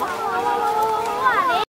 Whoa!